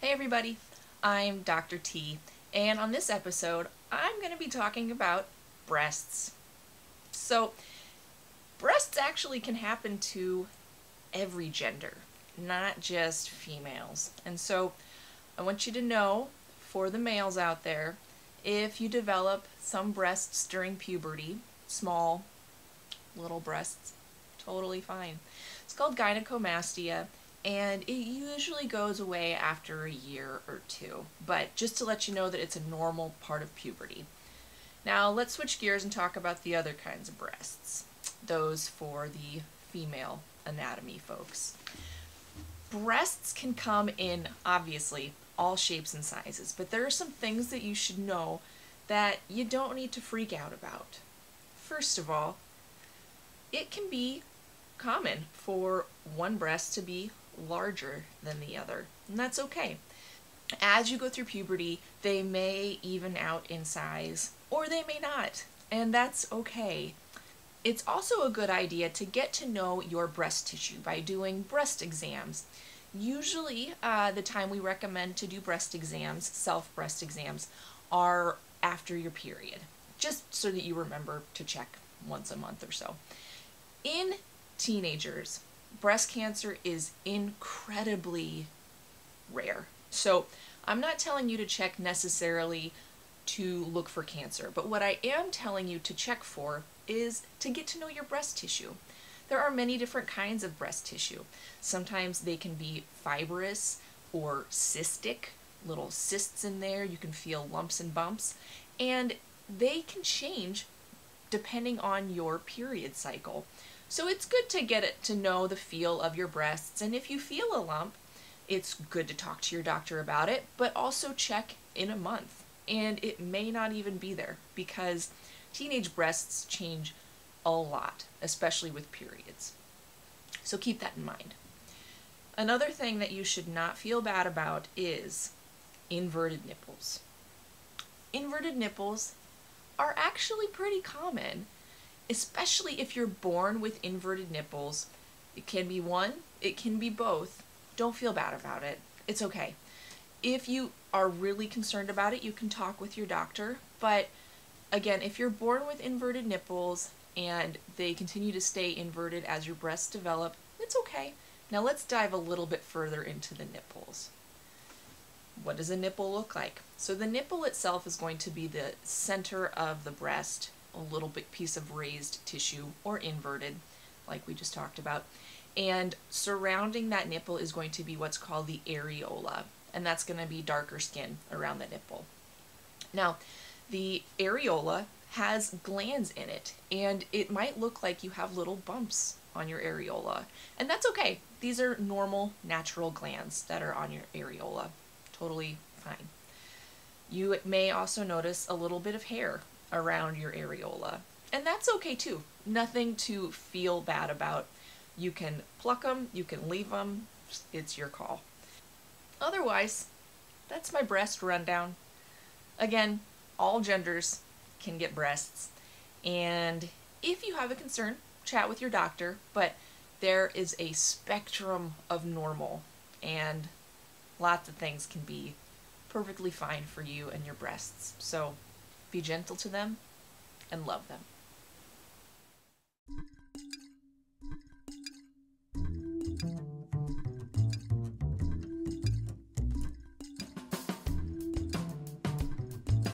Hey everybody, I'm Dr. T, and on this episode, I'm going to be talking about breasts. So, breasts actually can happen to every gender, not just females. And so, I want you to know, for the males out there, if you develop some breasts during puberty, small, little breasts, totally fine. It's called gynecomastia and it usually goes away after a year or two. But just to let you know that it's a normal part of puberty. Now let's switch gears and talk about the other kinds of breasts, those for the female anatomy folks. Breasts can come in, obviously, all shapes and sizes, but there are some things that you should know that you don't need to freak out about. First of all, it can be common for one breast to be larger than the other, and that's okay. As you go through puberty, they may even out in size, or they may not, and that's okay. It's also a good idea to get to know your breast tissue by doing breast exams. Usually, uh, the time we recommend to do breast exams, self breast exams, are after your period, just so that you remember to check once a month or so. In teenagers, breast cancer is incredibly rare. So I'm not telling you to check necessarily to look for cancer, but what I am telling you to check for is to get to know your breast tissue. There are many different kinds of breast tissue. Sometimes they can be fibrous or cystic, little cysts in there. You can feel lumps and bumps, and they can change depending on your period cycle. So it's good to get it to know the feel of your breasts, and if you feel a lump, it's good to talk to your doctor about it, but also check in a month. And it may not even be there because teenage breasts change a lot, especially with periods. So keep that in mind. Another thing that you should not feel bad about is inverted nipples. Inverted nipples are actually pretty common especially if you're born with inverted nipples. It can be one, it can be both. Don't feel bad about it. It's okay. If you are really concerned about it, you can talk with your doctor. But again, if you're born with inverted nipples and they continue to stay inverted as your breasts develop, it's okay. Now let's dive a little bit further into the nipples. What does a nipple look like? So the nipple itself is going to be the center of the breast a little bit piece of raised tissue or inverted, like we just talked about. And surrounding that nipple is going to be what's called the areola, and that's going to be darker skin around the nipple. Now, the areola has glands in it, and it might look like you have little bumps on your areola. And that's okay. These are normal, natural glands that are on your areola. Totally fine. You may also notice a little bit of hair around your areola. And that's okay too. Nothing to feel bad about. You can pluck them, you can leave them, it's your call. Otherwise, that's my breast rundown. Again, all genders can get breasts. And if you have a concern, chat with your doctor, but there is a spectrum of normal, and lots of things can be perfectly fine for you and your breasts. So be gentle to them and love them.